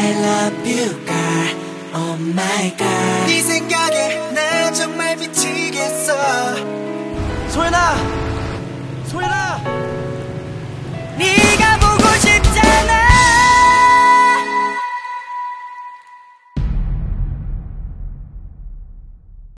I love you girl. Oh my god. 네 생각에 난 정말 미치겠어. 소연아 소연아